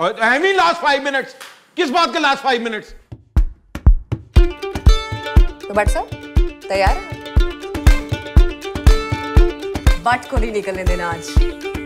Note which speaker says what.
Speaker 1: और I mean last five minutes किस बात के लास्ट फाइव मिनट्स
Speaker 2: तो बट साहब तैयार बट को नहीं निकलने देना आज।